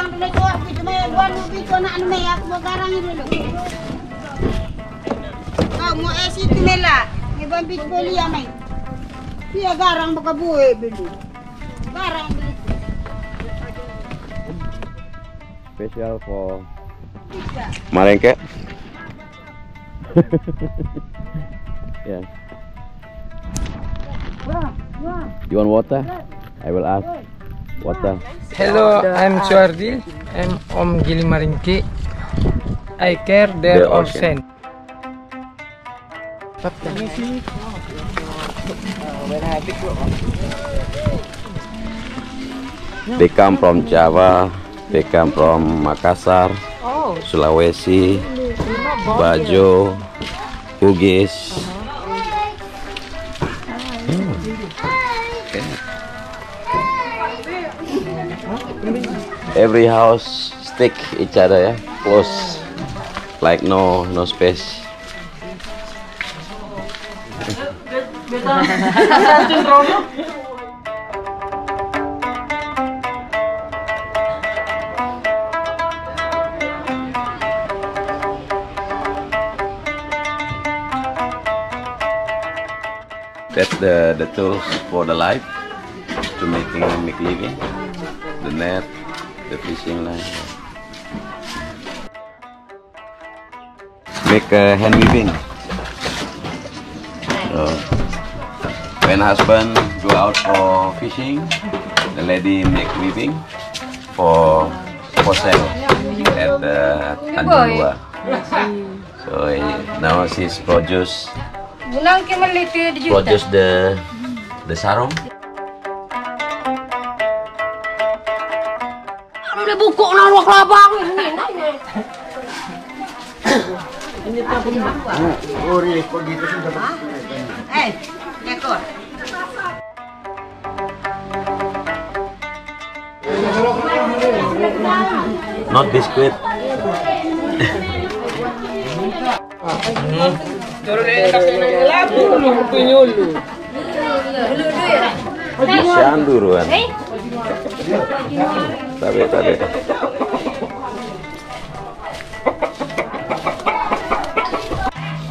garang dulu tuh, gitu me, gua nubi tuh anak me, aku mau garang dulu. Kau mau es itu mela, ngebang bit poli ya main. Dia garang baka buwe beli. Garang beli. Special for Marengke. yeah. You want water? I will ask. Water. Hello, I'm Suardi. I'm Om Gili Maringki. I care The their ocean. ocean. They come from Java. They come from Makassar, Sulawesi, Bajo, Bugis. Hmm. Okay. Every house stick each other, yeah, close, like no no space. That's the the tools for the life to making make living. The net, the fishing line. Make uh, hand weaving. So, when husband go out for fishing, the lady make weaving for for sale at uh, Tanjung Dua. So now she's produce produce the the sarung. Udah buku naruh kelabang ini. Eh, ekor. Not biscuit. Siyan duruan. Tabe tabe.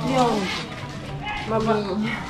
You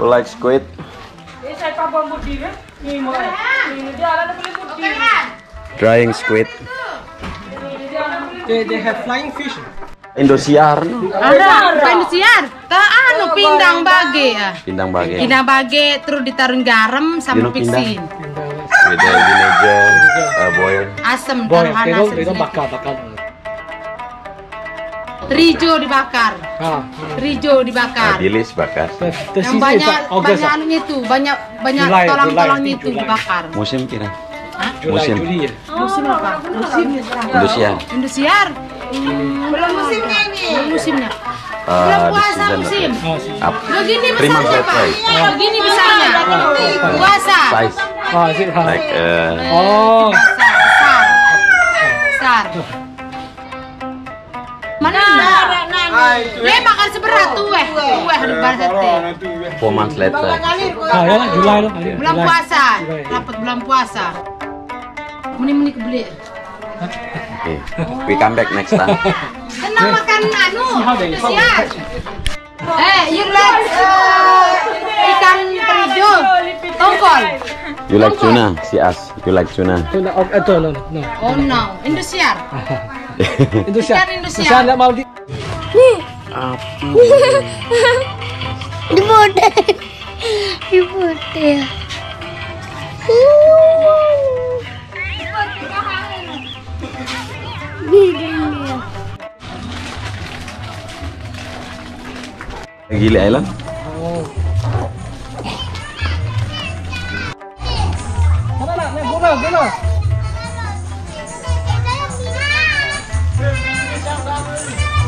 like squid? Drying squid. They, they have flying fish. Indosiar? Ada, pensiar. Ta anu pindang bage ya. Pindang bage. Pindang bage terus ditaruh garam sama pixin. Uh, boil. Asam taruhan asam. bakar, bakar. Rijo dibakar. Ah, Rijo dibakar. Dilis bakar. Yang banyak August. banyak anunya itu, banyak banyak think itu dibakar. Musim kira. July, musim. Juli ya. Musim apa? Musim Indosiar. Indosiar. Belum musimnya ini. Belum musimnya. Belum Uh, the puasa musim. Begini months besarnya Pak. Begini besarnya. Puasa. Size Ah, it? Ah. like uh, Oh, Besar, besar. Besar. Mana? Dia makan seberat tuh weh. Tuh weh di ah, ya. Bulan puasa. July. Dapat bulan puasa. Meni-meni kebeli. Okay. We come back next time. Senang makan anu, siap. Eh, you like uh, ikan terido, tongkol. You like tuna? Si As, you like tuna? Tuna, oh, ito, no, no. Oh no, Indosiar. Indonesia. Indonesia. Nggak mau di... Di foto. Di foto ya. Gili Island? Mana nak? Naik guna,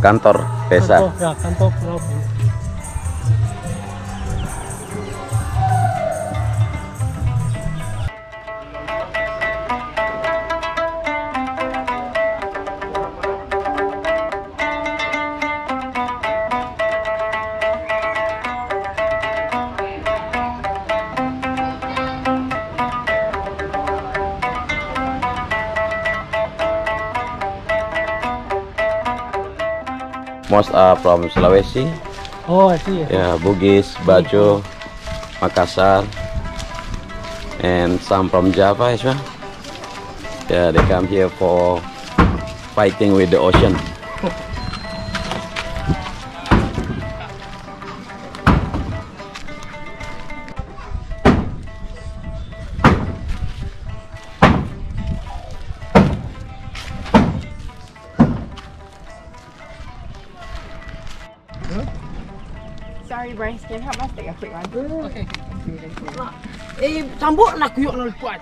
kantor desa. Kantor, ya, kantor Most are from Sulawesi, Oh, I see. yeah, Bugis, Bajo, Makassar, and some from Java as well. Yeah, they come here for fighting with the ocean. Sorry, Bryce. Can you help us take a quick one? Okay. Eh, sambut nak kuyuk nak kuat.